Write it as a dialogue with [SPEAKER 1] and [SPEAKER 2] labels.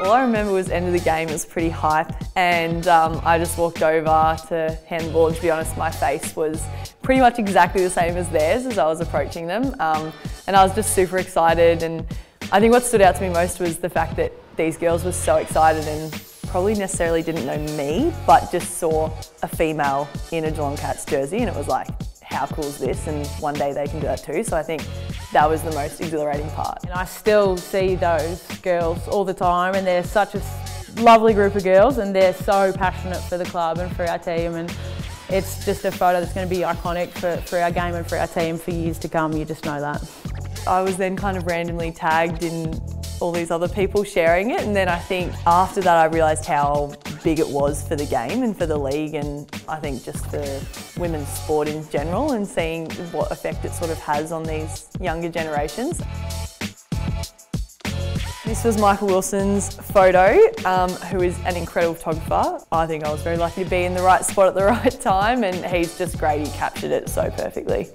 [SPEAKER 1] All I remember was end of the game, it was pretty hype and um, I just walked over to hand the ball and to be honest my face was pretty much exactly the same as theirs as I was approaching them um, and I was just super excited and I think what stood out to me most was the fact that these girls were so excited and probably necessarily didn't know me but just saw a female in a Geelong Cats jersey and it was like how cool is this? And one day they can do that too so I think that was the most exhilarating part.
[SPEAKER 2] And I still see those girls all the time and they're such a lovely group of girls and they're so passionate for the club and for our team and it's just a photo that's going to be iconic for, for our game and for our team for years to come, you just know that.
[SPEAKER 1] I was then kind of randomly tagged in all these other people sharing it and then I think after that I realised how big it was for the game and for the league and I think just for women's sport in general and seeing what effect it sort of has on these younger generations. This was Michael Willson's photo, um, who is an incredible photographer. I think I was very lucky to be in the right spot at the right time and he's just great, he captured it so perfectly.